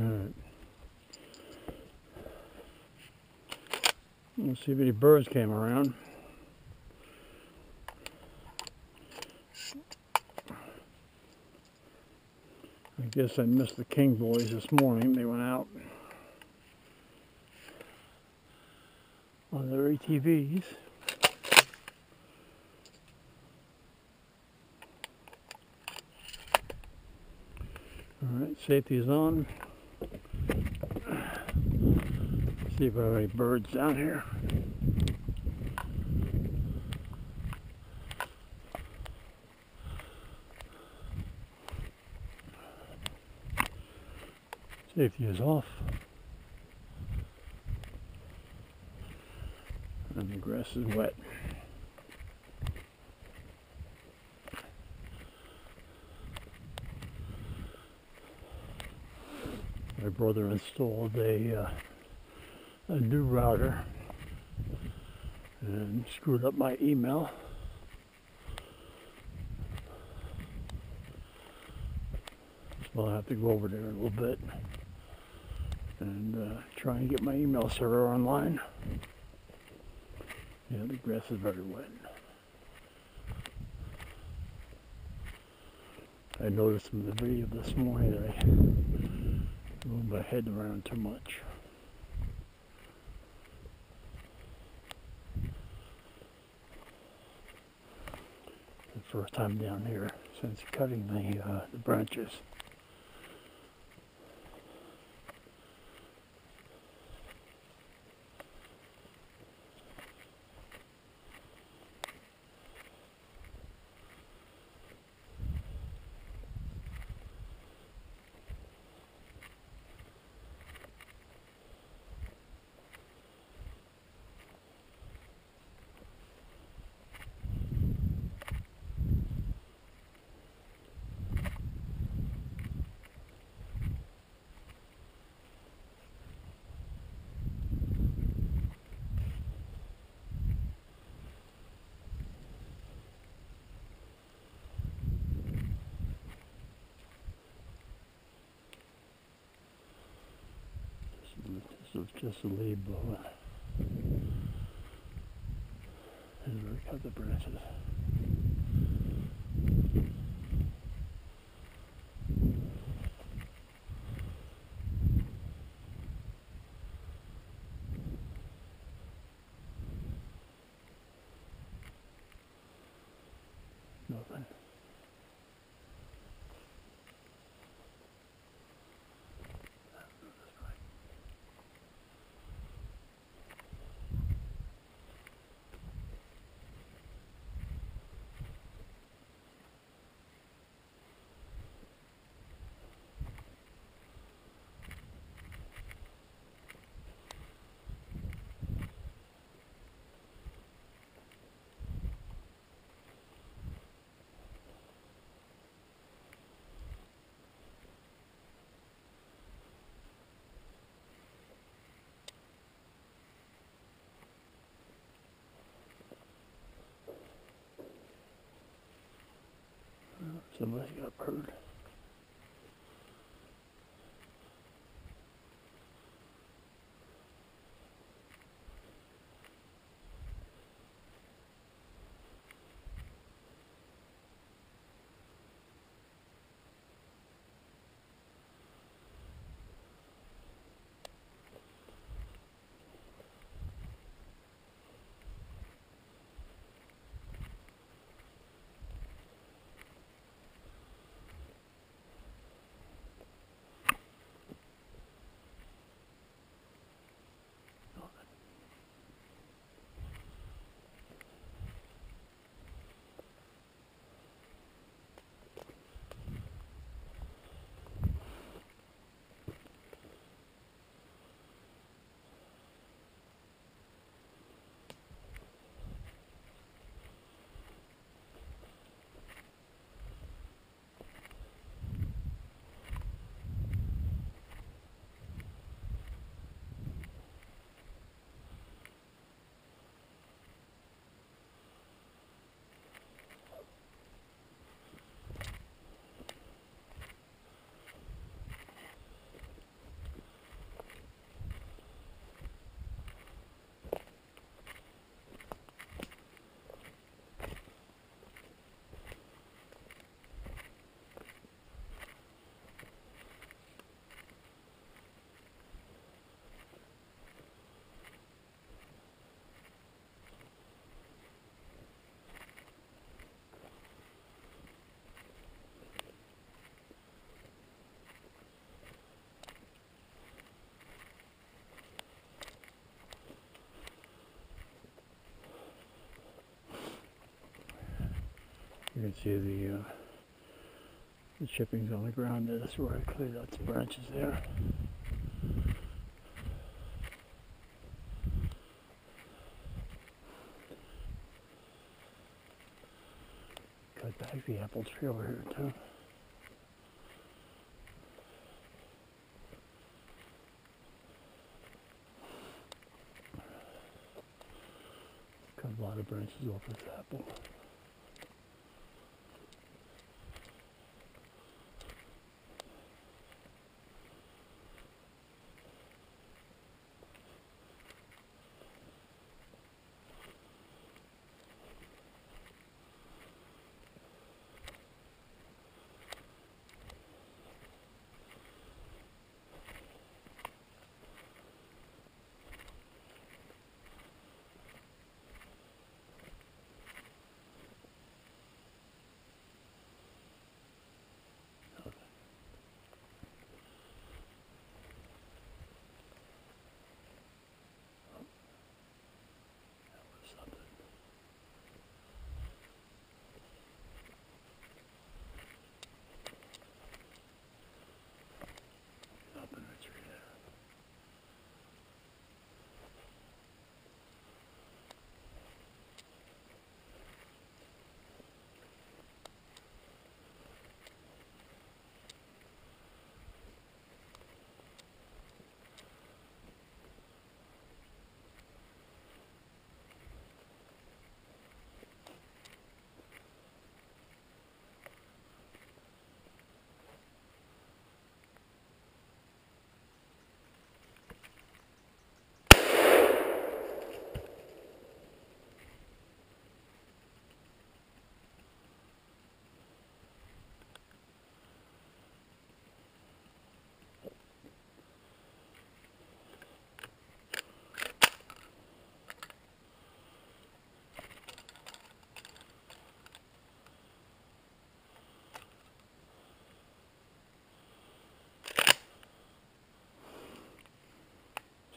Alright. Let's see if any birds came around. I guess I missed the King boys this morning. They went out on their ATVs. Alright, safety is on. See if I have any birds down here. Safety is off. And the grass is wet. My brother installed a, uh, a new router and screwed up my email. So I'll have to go over there a little bit and uh, try and get my email server online. Yeah, the grass is very wet. I noticed in the video this morning that I moved my head around too much. The first time down here since cutting the, uh, the branches. Just a lead blower. And we cut the branches. Got bird. Can see the uh, the chippings on the ground. That's where I cleared out the branches there. Cut back the apple tree over here too. Cut a lot of branches off this apple.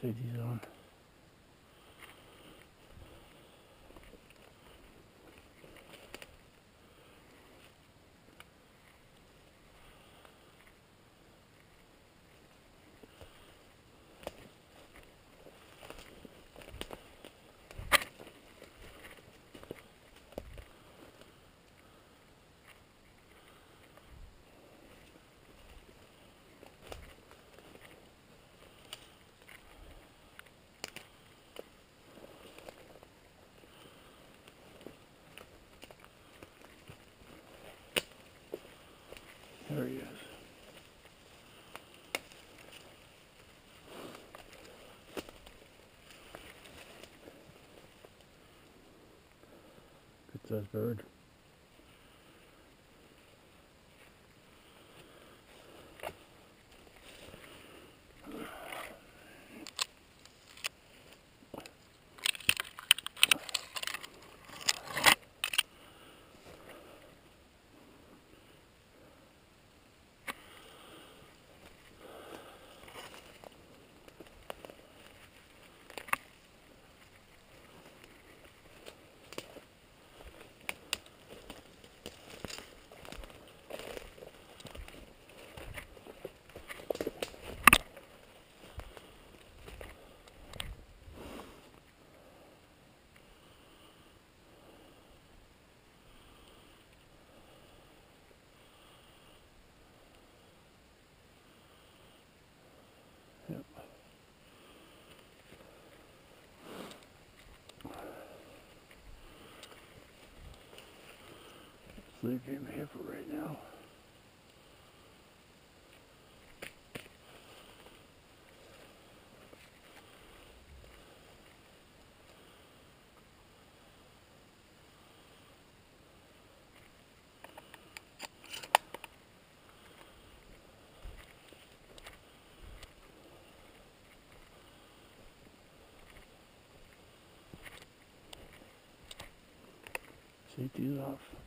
Safety's on. There he is. Sized bird. Leave him here for right now. Safety's off.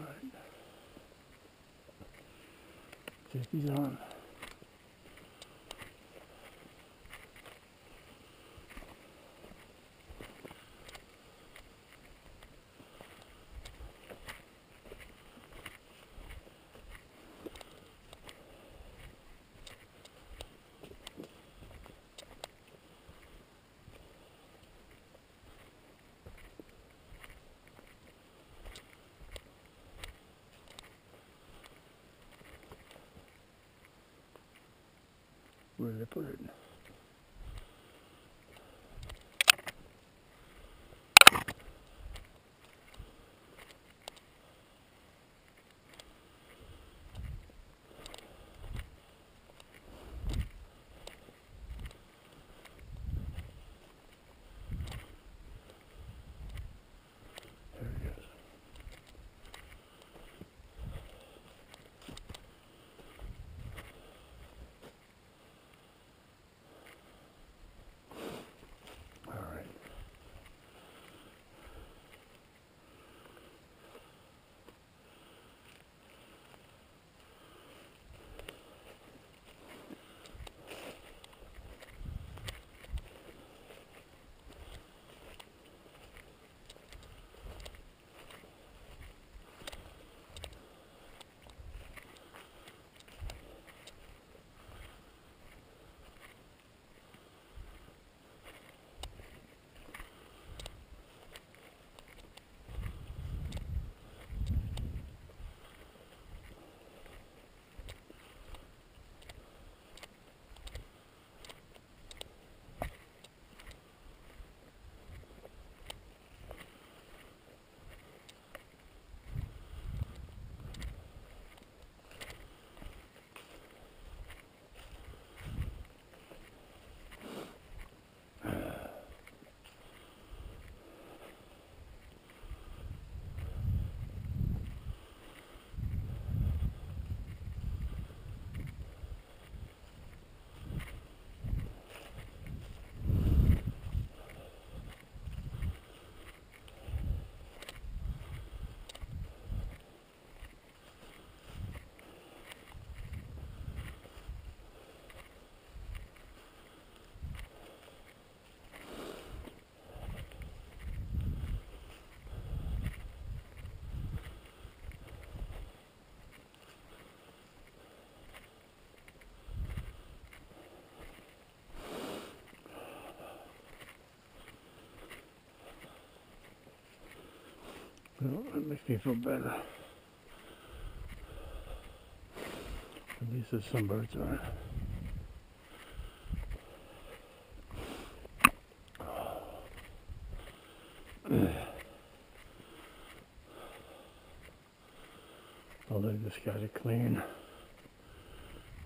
Alright. Safety's on. Where did I put it? Well, that makes me feel better. At least there's some birds on it. I'll leave this guy to clean.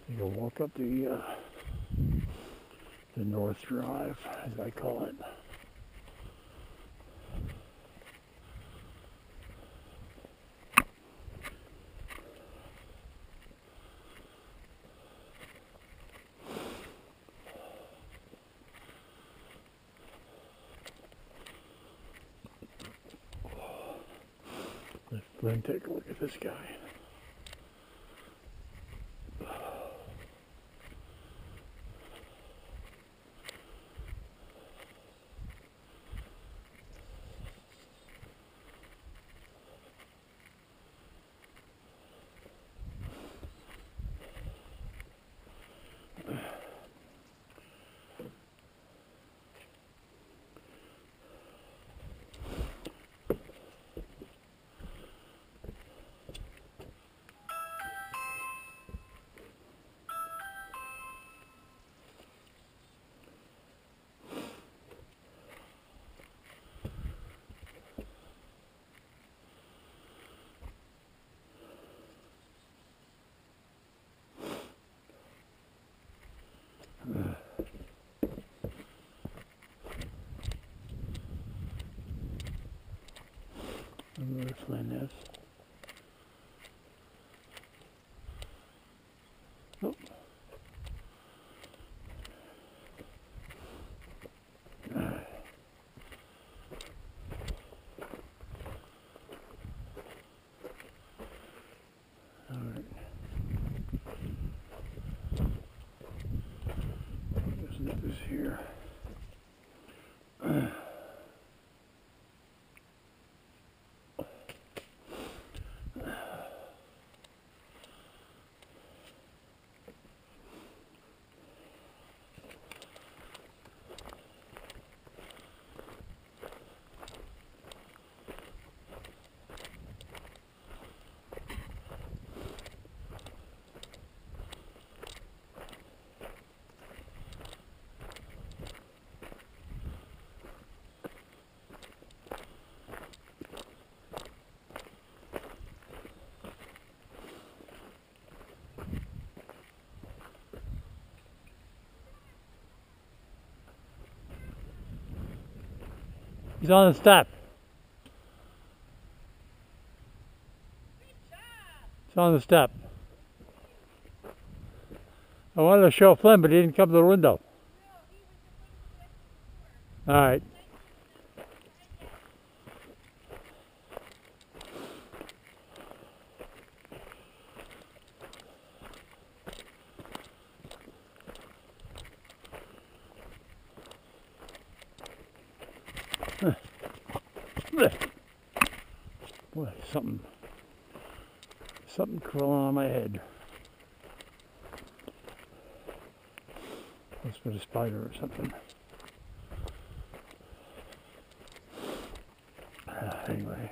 Take a walk up the uh, the North Drive, as I call it. Let's go and take a look at this guy. I don't know where Flynn is. Oh. All right. He's on the step. He's on the step. I wanted to show Flynn, but he didn't come to the window. All right. Boy, something, crawling on my head. Must be a spider or something. Uh, anyway.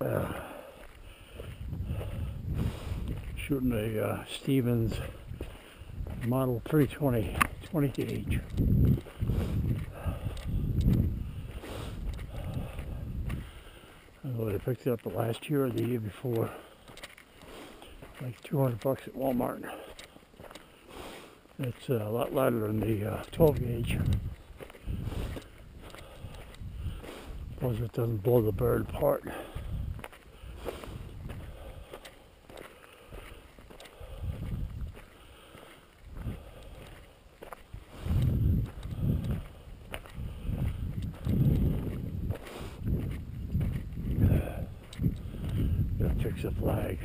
uh, shooting a uh, Stevens Model 320 20 gauge. I picked it up the last year or the year before. Like 200 bucks at Walmart. It's uh, a lot lighter than the uh, 12 gauge. Suppose it doesn't blow the bird apart. Gotta fix the flag.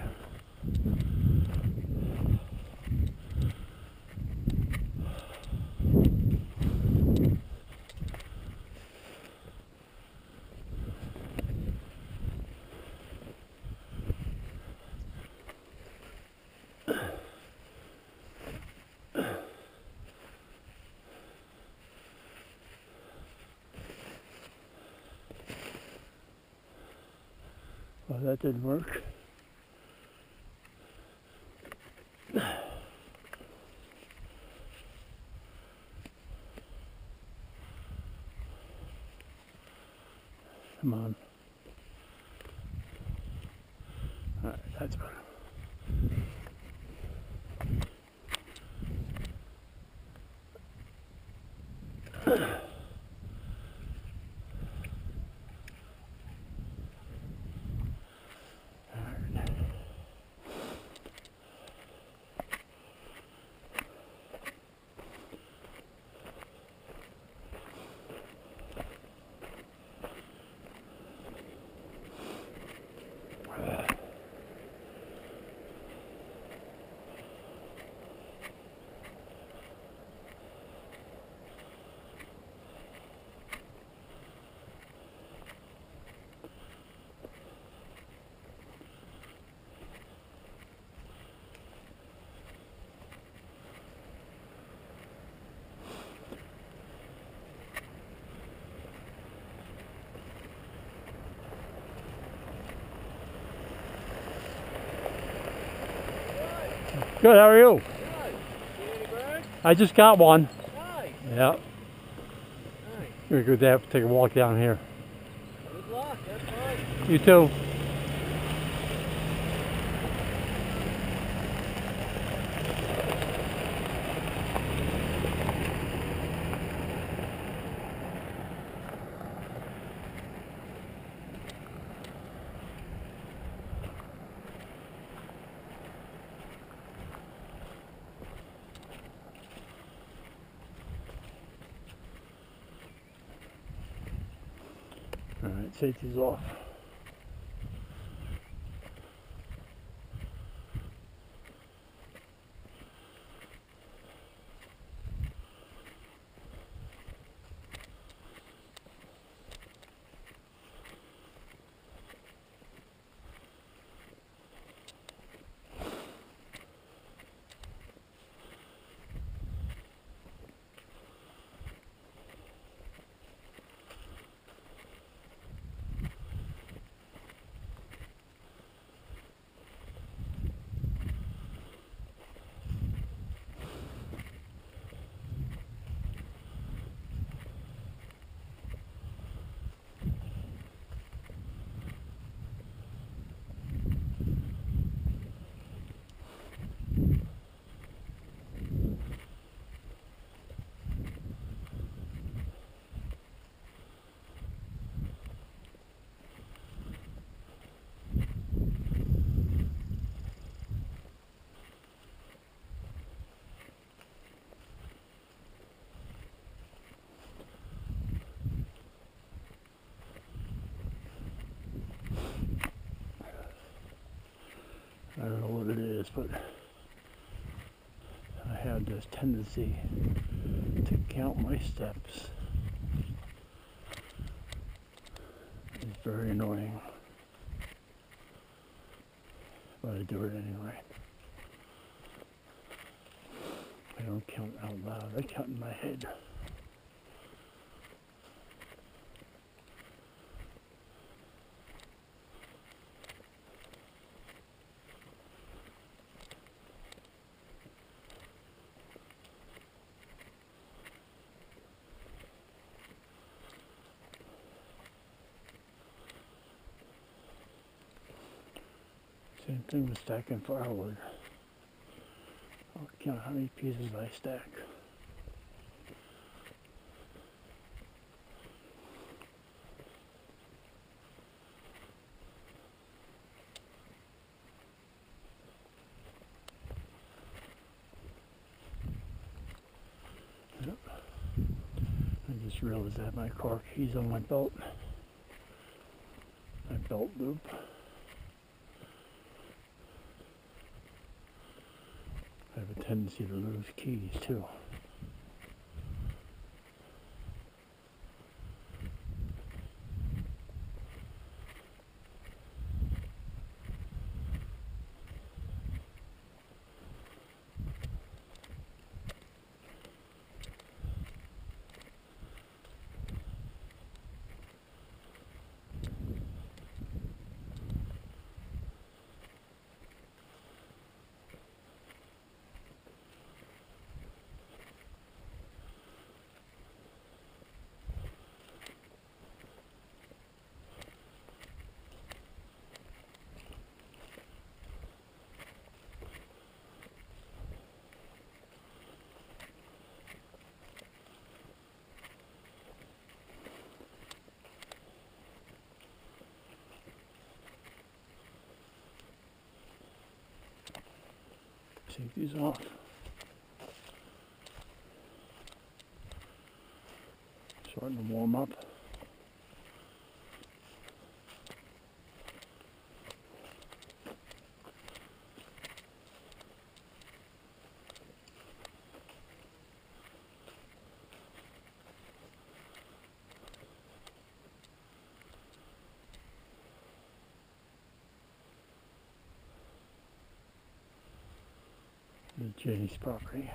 Well, that didn't work. Come on. Alright, that's better. Good, how are you? Good. See any? I just got one. Nice. Yeah. Nice. We're good to have to take a walk down here. Good luck. That's fine. You too. All right, safety's off. But I have this tendency to count my steps. It's very annoying. But I do it anyway. I don't count out loud, I count in my head. With stacking firewood. I'll count how many pieces I stack. Yep. I just realized I my car keys on my belt. My belt loop. I have a tendency to lose keys too. Take these off. Starting to warm up. The Jenny's property.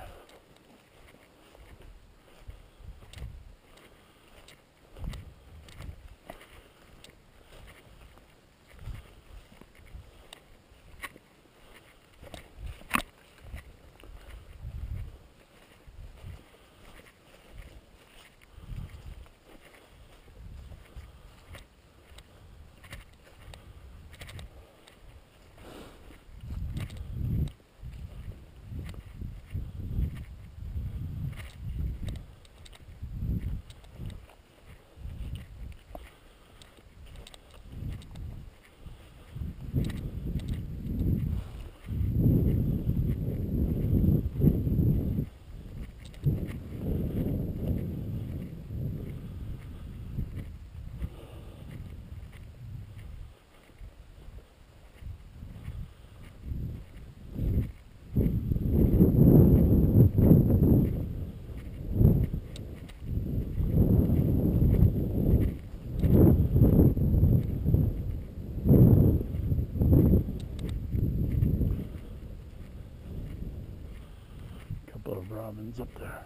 Couple of robins up there.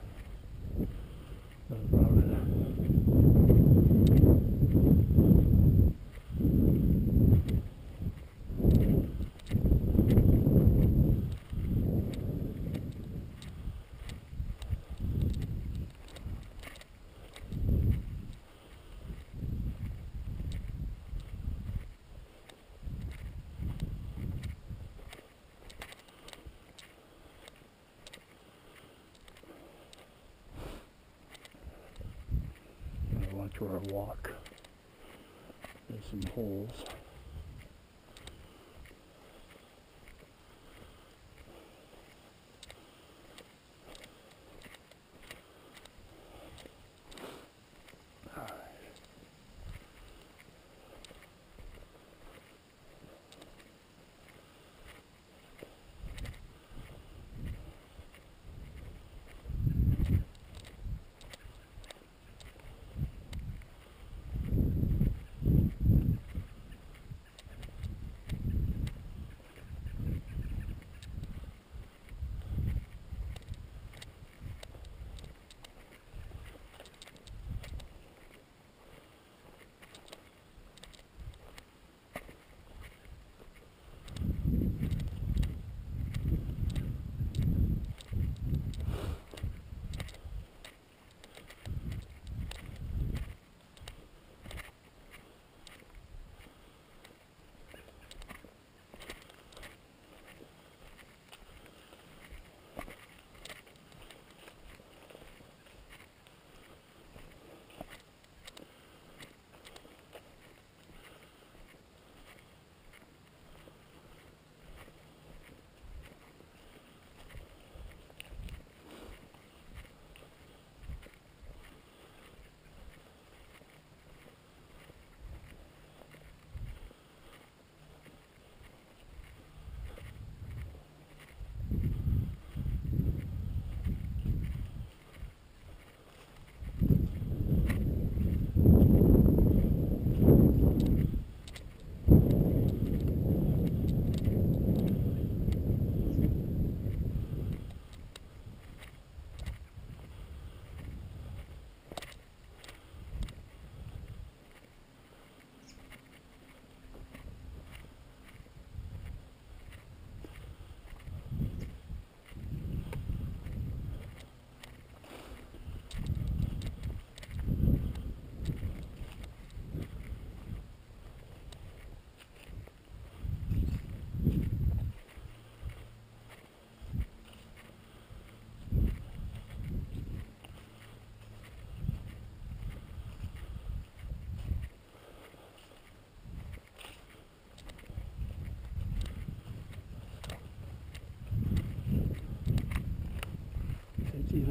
Another robin. Where I walk. There's some holes.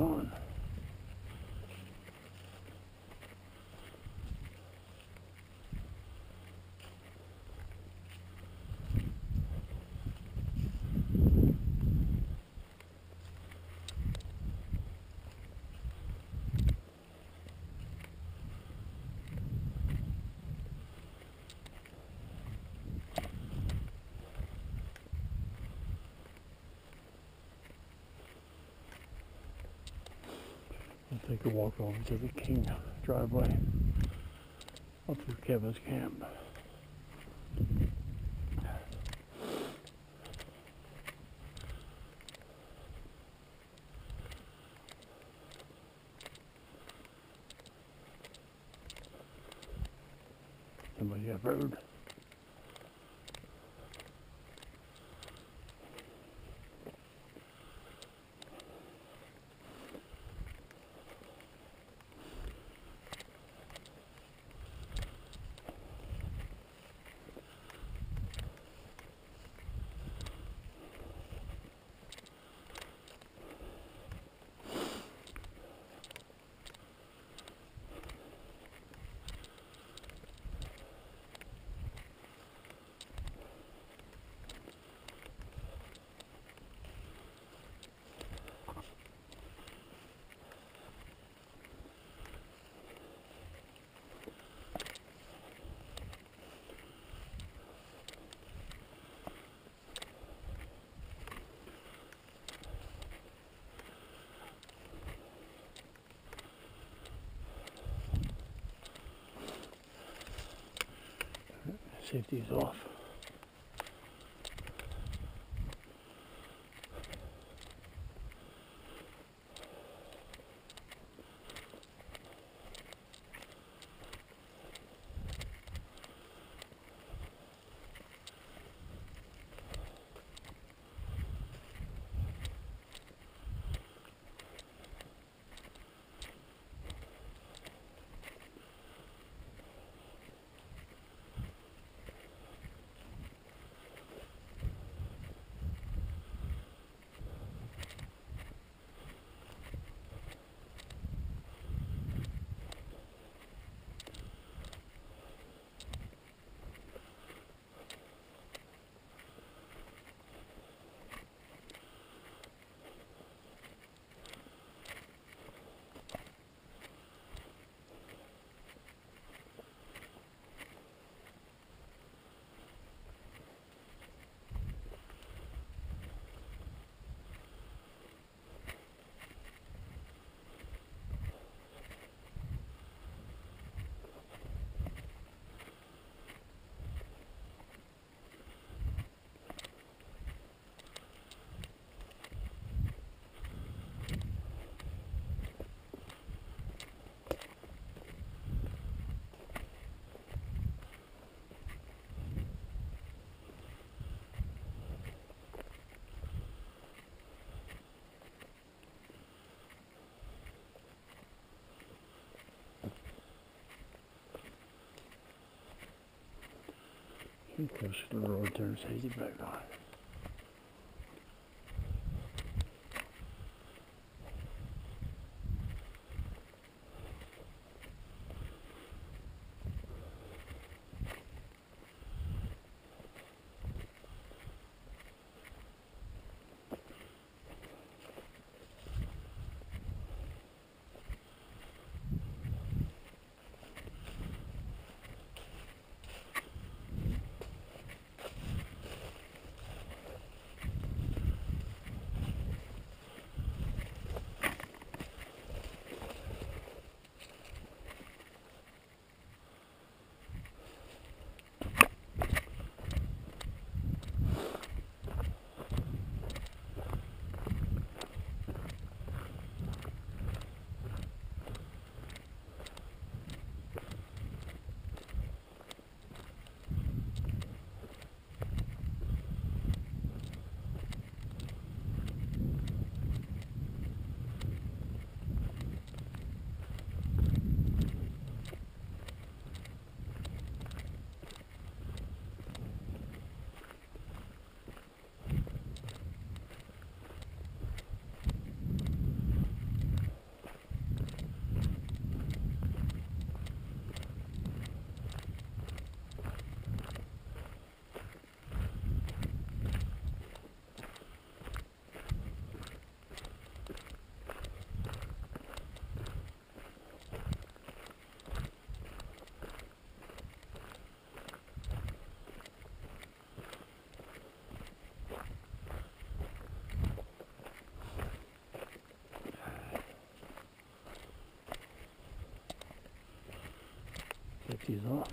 On. I'll take a walk over to the King driveway up to Kevin's camp. Somebody have road? Safety's off. To the road, turns Hazy back on. AC's off.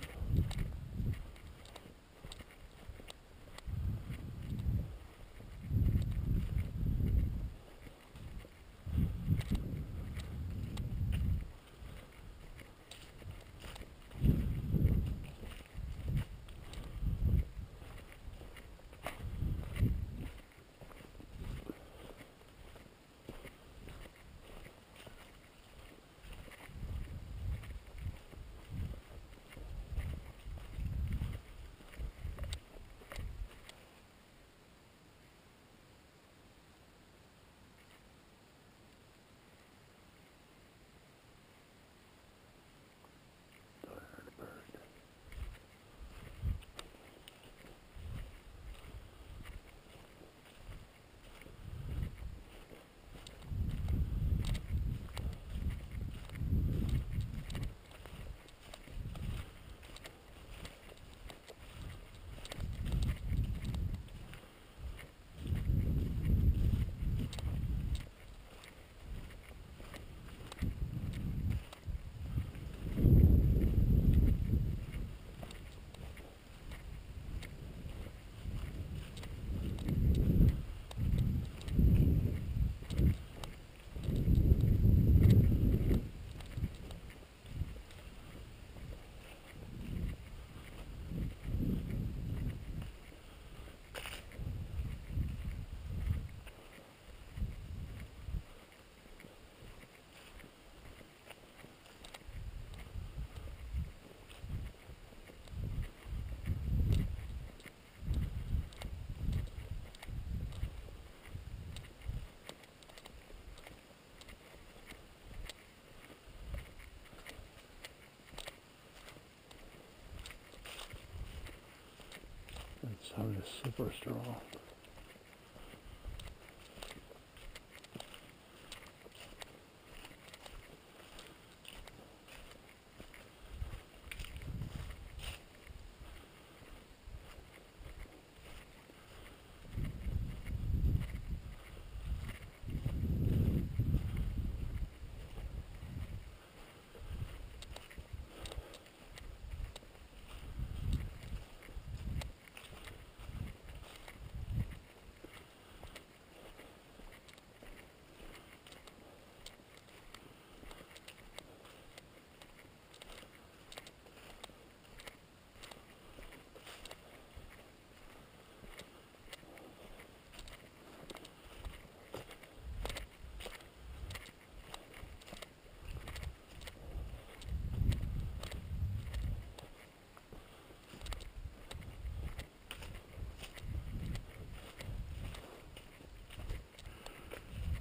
That sound is super strong.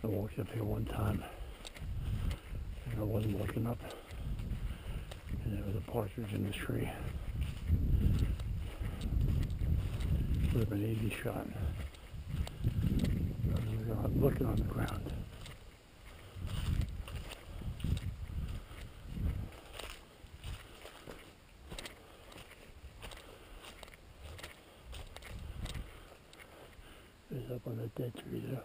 I walked up here one time and I wasn't looking up and there was a partridge in the tree. Would have been an easy shot. I was looking on the ground. It was up on that dead tree there.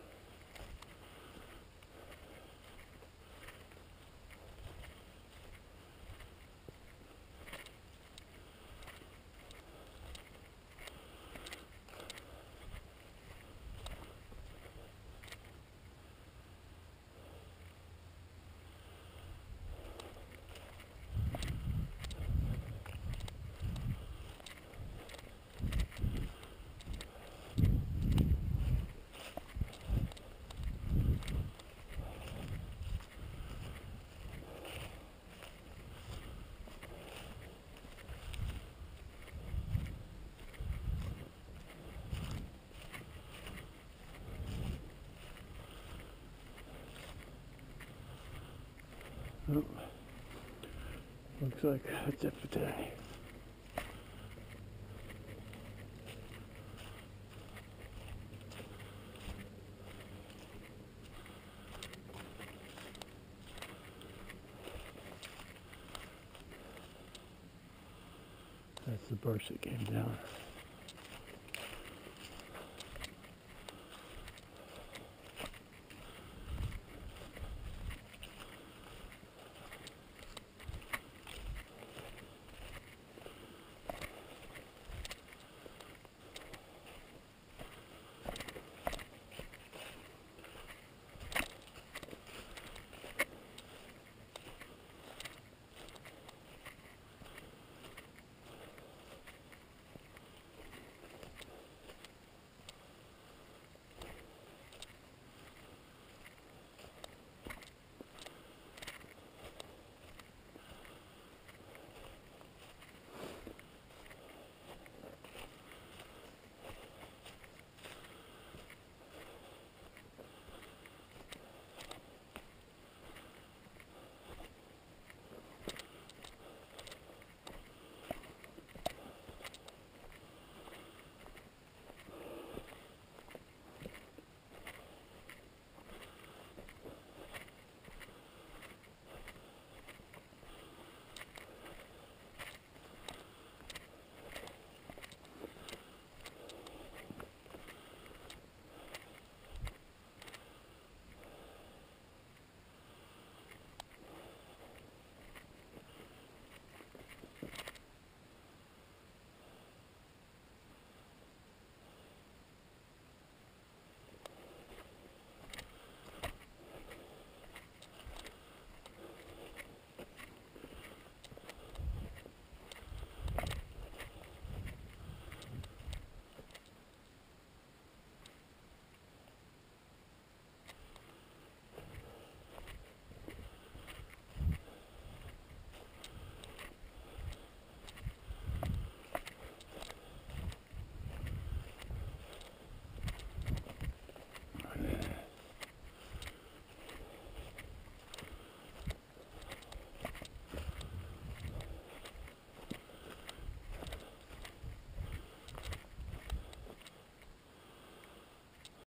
Well, looks like that's it for today. That's the burst that came down.